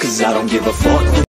Cause I don't give a fuck.